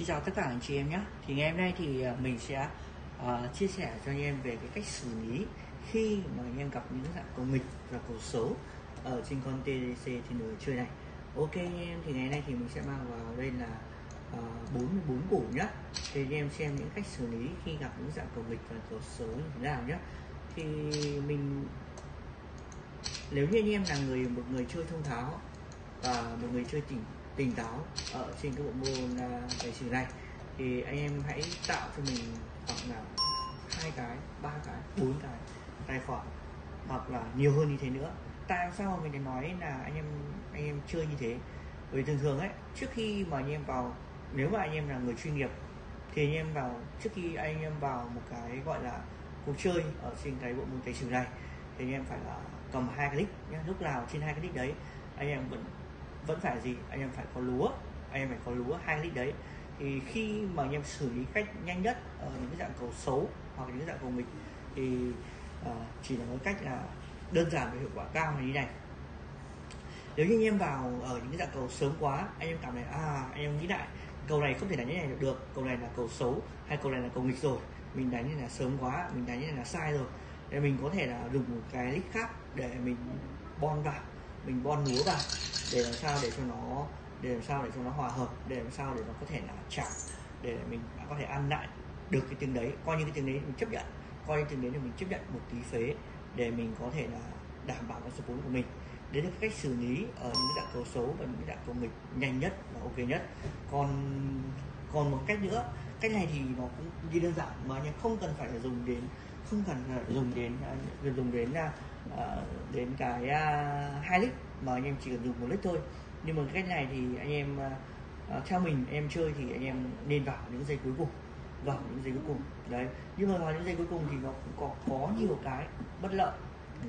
Xin chào tất cả anh chị em nhé. Thì ngày hôm nay thì à, mình sẽ uh, chia sẻ cho anh em về cái cách xử lý khi mà anh em gặp những dạng cầu nghịch và cầu xấu ở trên con TDC trên người chơi này. Ok anh em thì ngày nay thì mình sẽ mang vào đây là à, uh, 44 củ nhá. Thì anh em xem những cách xử lý khi gặp những dạng cầu nghịch và cầu xấu như thế nào nhé. Thì mình nếu như anh em là người một người chơi thông tháo và một người chơi tỉnh tỉnh táo ở trên cái bộ môn tài xỉu này. Thì anh em hãy tạo cho mình khoảng là hai cái, ba cái, bốn cái tài khoản hoặc là nhiều hơn như thế nữa. Tại sao mình lại nói là anh em anh em chơi như thế? Bởi thường thường ấy, trước khi mà anh em vào, nếu mà anh em là người chuyên nghiệp, thì anh em vào, trước khi anh em vào một cái gọi là cuộc chơi ở trên cái bộ môn tài xỉu này, thì anh em phải là cầm hai cái click nhé lúc nào trên hai cái click đấy, anh em vẫn vẫn phải gì? Anh em phải có lúa anh em phải có lúa hai lít đấy. Thì khi mà anh em xử lý cách nhanh nhất ở những cái dạng cầu xấu hoặc những dạng cầu nghịch thì uh, chỉ là một cách là đơn giản và hiệu quả cao như thế này. Nếu như anh em vào ở những cái dạng cầu sớm quá anh em cảm thấy à anh em nghĩ lại cầu này không thể đánh như này được cầu này là cầu xấu hay cầu này là cầu nghịch rồi mình đánh như là sớm quá mình đánh như là sai rồi để mình có thể là dùng một cái lít khác để mình bon vào mình bon lúa vào để làm sao để cho nó, để làm sao để cho nó hòa hợp, để làm sao để nó có thể là chạm, để mình có thể ăn lại được cái tiếng đấy. Coi như cái tiếng đấy mình chấp nhận, coi như tiếng đấy là mình chấp nhận một tí phế để mình có thể là đảm bảo cái số vốn của mình. Đấy là cách xử lý ở những dạng cầu xấu và những dạng cầu nghịch nhanh nhất và ok nhất. Còn còn một cách nữa, cách này thì nó cũng đi đơn giản mà anh em không cần phải là dùng đến không cần ờ, dùng đến ờ, cần dùng đến ờ, đến cái hai lít mà anh em chỉ cần dùng một lít thôi. Nhưng mà cái cách này thì anh em theo mình, em chơi thì anh em nên vào những giây cuối cùng, vào những giây cuối cùng, đấy. Nhưng mà vào những giây cuối cùng thì nó cũng có có nhiều cái bất lợi. Ừ.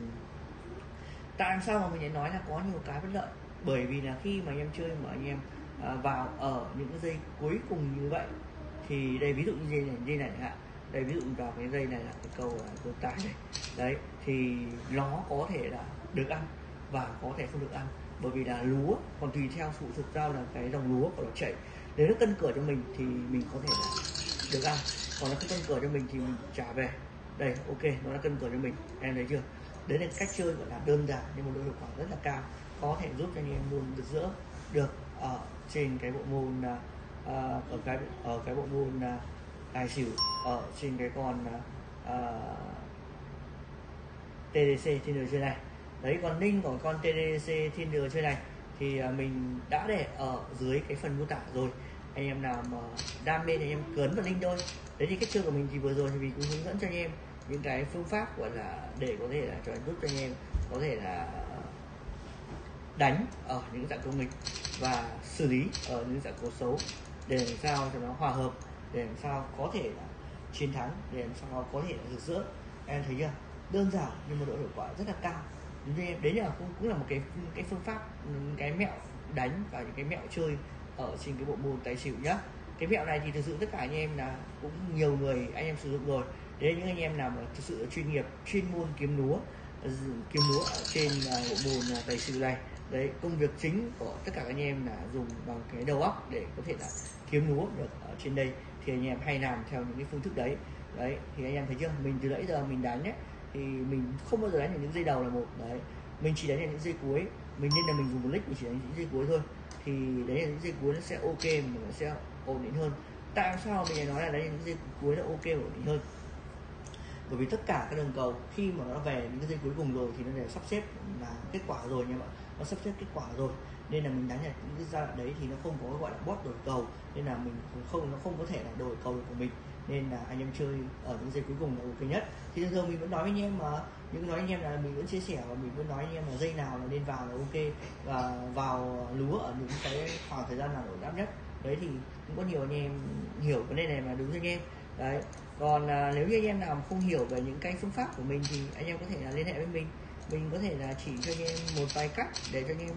Tại sao mà mình lại nói là có nhiều cái bất lợi? Bởi vì là khi mà anh em chơi mà anh em vào ở những giây cuối cùng như vậy, thì đây, ví dụ như dây này dây này hạn đây ví dụ vào cái dây này là cái câu là câu này. Đấy thì nó có thể là được ăn và có thể không được ăn. Bởi vì là lúa còn tùy theo phụ thuộc giao là cái dòng lúa của nó chảy. Nếu nó cân cửa cho mình thì mình có thể là được ăn. Còn nó không cân cửa cho mình thì mình trả về. Đây ok nó đã cân cửa cho mình. Em thấy chưa? Đấy là cách chơi gọi là đơn giản nhưng một độ hiệu quả rất là cao. Có thể giúp cho anh em luôn được giữa được ở trên cái bộ môn uh, ở cái ở cái bộ môn uh, tài xỉu ở trên cái con ờ, ờ, uh, TDC thiên đường chơi này. Đấy còn link của con TDC thiên đường chơi này thì uh, mình đã để ở dưới cái phần mô tả rồi. Anh em nào mà đam mê thì anh em cấn vào link thôi. Đấy thì cái chơi của mình thì vừa rồi thì mình cũng hướng dẫn cho anh em những cái phương pháp gọi là để có thể là cho giúp cho anh em có thể là đánh ở những dạng công nghịch và xử lý ở những dạng cầu xấu để làm sao cho nó hòa hợp để làm sao có thể là chiến thắng để làm sao có thể là rực rỡ. Em thấy chưa? Đơn giản nhưng mà độ hiệu quả rất là cao. Đấy là cũng, cũng là một cái cái phương pháp cái mẹo đánh và những cái mẹo chơi ở trên cái bộ môn tài xỉu nhá. Cái mẹo này thì thực sự tất cả anh em là cũng nhiều người anh em sử dụng rồi. Đấy những anh em nào mà thực sự chuyên nghiệp chuyên môn kiếm lúa kiếm lúa ở trên à, bộ môn à, tài xỉu này đấy công việc chính của tất cả anh em là dùng bằng cái đầu óc để có thể là kiếm lúa được ở trên đây thì anh em hay làm theo những cái phương thức đấy. Đấy, thì anh em thấy chưa? Mình từ nãy giờ mình đánh ấy, thì mình không bao giờ đánh những dây đầu là một. Đấy, mình chỉ đánh những dây cuối. Mình nên là mình dùng một lít mình chỉ đánh những dây cuối thôi. Thì đấy là những dây cuối nó sẽ ok mình sẽ ổn định hơn. Tại sao mình nói là đánh những dây cuối là ok ổn định hơn? Bởi vì tất cả các đường cầu, khi mà nó về những cái dây cuối cùng rồi thì nó đều sắp xếp là kết quả rồi nha bạn. Nó sắp xếp kết quả rồi nên là mình đánh ở những cái giai đoạn đấy thì nó không có gọi là bot đổi cầu. Nên là mình không nó không có thể là đổi cầu của mình. Nên là anh em chơi ở những giây cuối cùng là ok nhất. Thì thường thường mình vẫn nói với anh em mà những nói anh em là mình vẫn chia sẻ và mình vẫn nói anh em là dây nào là nên vào là ok. Và vào lúa ở những cái khoảng thời gian nào ổn áp nhất. Đấy thì cũng có nhiều anh em hiểu vấn đề này mà đúng cho anh em? Đấy. Còn à, nếu như anh em nào không hiểu về những cái phương pháp của mình thì anh em có thể là liên hệ với mình. Mình có thể là chỉ cho anh em một vài cách để cho anh em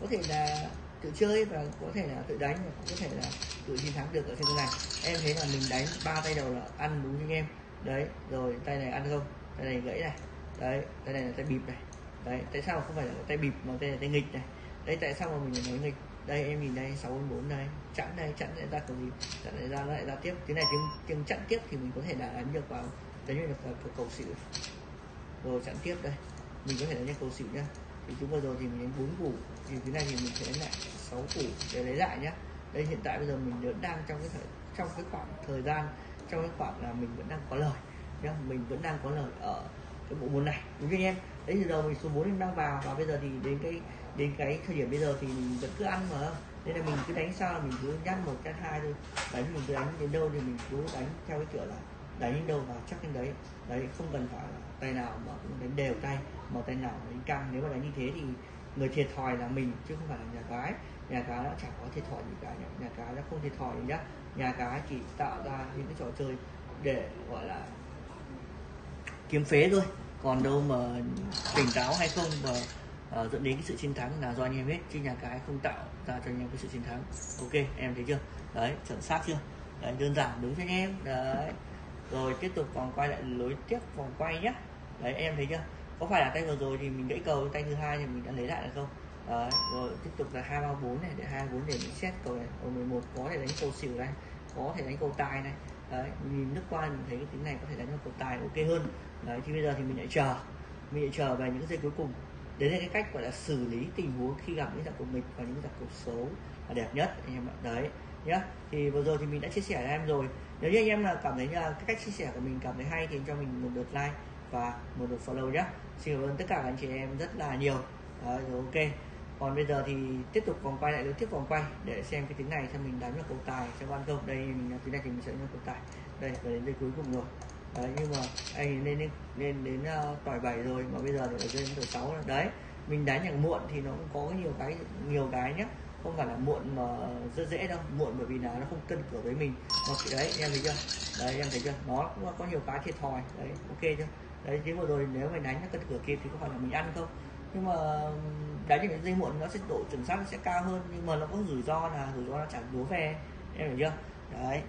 có thể là tự chơi và có thể là tự đánh, và cũng có thể là tự chiến thắng được ở trên cái này. Em thấy là mình đánh ba tay đầu là ăn đúng như anh em. Đấy, rồi tay này ăn không? Tay này gãy này. Đấy, tay này là tay bịp này. Đấy, tại sao không phải là tay bịp mà tay này tay nghịch này? Đấy, tại sao mà mình nói nghịch? Đây, em nhìn đây 644 đây chặn đây chặn lại ra cầu gì chặn lại ra lại ra tiếp. Cái này, tiếng tiếng chặn tiếp thì mình có thể đã đánh được vào, đánh được vào cầu xỉu rồi chặn tiếp đây. Mình có thể đánh được cầu xỉu nhá thì chúng vừa rồi thì mình đánh bốn củ thì cái này thì mình sẽ đánh lại 6 củ để lấy lại nhé. đây hiện tại bây giờ mình vẫn đang trong cái thời, trong cái khoảng thời gian trong cái khoảng là mình vẫn đang có lời nhá. Mình vẫn đang có lời ở cái bộ môn này đúng không anh em? Đấy từ đầu mình số 4 đang vào và bây giờ thì đến cái đến cái thời điểm bây giờ thì mình vẫn cứ ăn mà. Nên là mình cứ đánh sao là mình cứ nhắc một cái hai thôi. Đánh mình cứ đánh đến đâu thì mình cứ đánh theo cái kiểu là đánh đến đâu vào chắc đến đấy. Đấy không cần phải là tay nào mà cũng đánh đều tay mà tay nào đánh căng. Nếu mà đánh như thế thì người thiệt thòi là mình chứ không phải là nhà cái. Nhà cái đã chẳng có thiệt thòi gì cả nhà, nhà cái đã không thiệt thòi gì nhá. Nhà cái chỉ tạo ra những cái trò chơi để gọi là kiếm phế thôi. Còn đâu mà tỉnh táo hay không và uh, ờ, dẫn đến cái sự chiến thắng là do anh em hết chứ nhà cái không tạo ra cho anh em cái sự chiến thắng. Ok em thấy chưa? Đấy chuẩn xác chưa? Đấy đơn giản đúng cho anh em. Đấy rồi tiếp tục vòng quay lại lối tiếp vòng quay nhé đấy em thấy chưa? Có phải là tay vừa rồi thì mình gãy cầu tay thứ hai thì mình đã lấy lại được không? Đấy, rồi tiếp tục là hai ba bốn này. Để hai bốn để mình xét cầu này. Cầu 11 có thể đánh cầu xỉu này có thể đánh cầu tài này. Đấy nhìn nước qua mình thấy cái tính này có thể đánh được cầu tài ok hơn. Đấy thì bây giờ thì mình lại chờ. Mình lại chờ về những cái giây cuối cùng. Đấy là cái cách gọi là xử lý tình huống khi gặp những dạng của mình và những dạng cầu xấu là đẹp nhất anh em ạ. Đấy nhé thì vừa rồi thì mình đã chia sẻ với em rồi. Nếu như anh em là cảm thấy là cái cách chia sẻ của mình cảm thấy hay thì cho mình một lượt like và một lượt follow nhé xin cảm ơn tất cả các anh chị em rất là nhiều. Đấy, rồi ok. Còn bây giờ thì tiếp tục vòng quay lại tiếp vòng quay để xem cái tiếng này xem mình đánh được cầu tài cho ban công đây mình tiếng này thì mình sẽ đánh cầu tài. Đây và đến đây cuối cùng rồi. Đấy, nhưng mà anh nên lên đến uh, tỏi bảy rồi mà bây giờ ở trên tỏi sáu rồi. Đấy mình đánh nhạc muộn thì nó cũng có nhiều cái nhiều cái nhé không phải là muộn mà rất dễ đâu, muộn bởi vì là nó không cân cửa với mình. Mà đấy, em thấy chưa? Đấy, em thấy chưa? Nó cũng có nhiều cái thiệt thòi. Đấy, ok chưa? Đấy, thế vừa rồi nếu mày đánh nó cân cửa kịp thì có phải là mình ăn không? Nhưng mà đánh những cái dây muộn nó sẽ độ chuẩn xác nó sẽ cao hơn, nhưng mà nó có rủi ro là rủi ro nó chẳng đúa về. Em hiểu chưa? Đấy.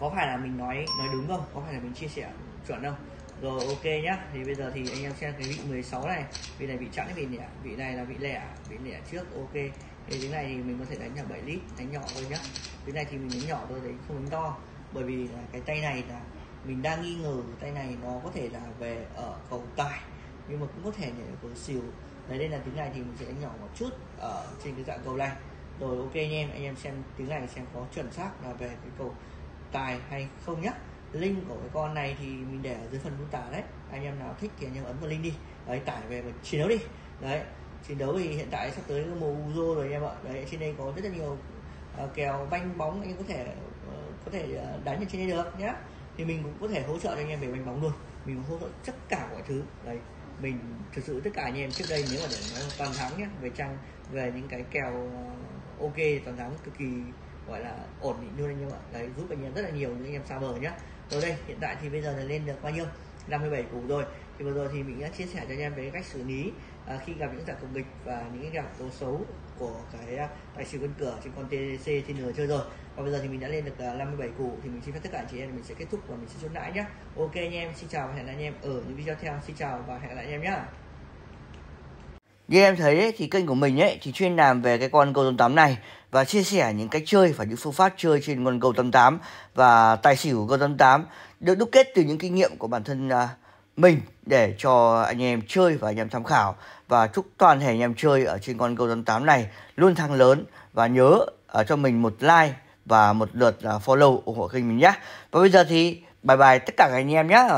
Có phải là mình nói nói đúng không? Có phải là mình chia sẻ chuẩn không? Rồi, ok nhá. Thì bây giờ thì anh em xem cái vị 16 này. Vị này bị chẵn vị lẻ vị này là vị lẻ. Vị lẻ trước, ok. Thì cái này thì mình có thể đánh là 7 lít, đánh nhỏ thôi nhá. Cái này thì mình đánh nhỏ thôi đấy không đánh to. Bởi vì là cái tay này là mình đang nghi ngờ tay này nó có thể là về ở cầu tài. Nhưng mà cũng có thể nhảy cầu xỉu. Đấy, đây là tiếng này thì mình sẽ đánh nhỏ một chút ở trên cái dạng cầu này. Rồi, ok anh em. Anh em xem tiếng này xem có chuẩn xác là về cái cầu tài hay không nhá link của cái con này thì mình để ở dưới phần mô tả đấy. Anh em nào thích thì anh em ấn vào link đi. Đấy tải về và chiến đấu đi. Đấy chiến đấu thì hiện tại sắp tới mùa Uzo rồi anh em ạ. Đấy trên đây có rất là nhiều uh, kèo banh bóng anh em có thể uh, có thể uh, đánh ở trên đây được nhé thì mình cũng có thể hỗ trợ cho anh em về banh bóng luôn. Mình hỗ trợ tất cả mọi thứ. Đấy mình thực sự tất cả anh em trước đây nếu mà để nói toàn thắng nhé về trang về những cái kèo ok toàn thắng cực kỳ gọi là ổn định luôn anh em ạ đấy giúp anh em rất là nhiều những anh em xa bờ nhé rồi đây hiện tại thì bây giờ là lên được bao nhiêu? 57 củ rồi. Thì vừa rồi thì mình đã chia sẻ cho anh em về cách xử lý à, khi gặp những dạng cục nghịch và những cái gặp tố xấu của cái à, tài xỉu quân cửa trên con tdc trên nửa chơi rồi. Và bây giờ thì mình đã lên được à, 57 củ thì mình xin phép tất cả anh chị em mình sẽ kết thúc và mình sẽ chốt lại nhé ok anh em xin chào và hẹn lại anh em ở những video theo. Xin chào và hẹn lại anh em nhé như em thấy ấy, thì kênh của mình ấy thì chuyên làm về cái con câu 88 này và chia sẻ những cách chơi và những phương pháp chơi trên con câu 88 và tài xỉu của 88 được đúc kết từ những kinh nghiệm của bản thân à, mình để cho anh em chơi và anh em tham khảo và chúc toàn thể anh em chơi ở trên con câu 88 này luôn thắng lớn và nhớ ở cho mình một like và một lượt à, follow ủng hộ kênh mình nhé. Và bây giờ thì bye bye tất cả các anh em nhé.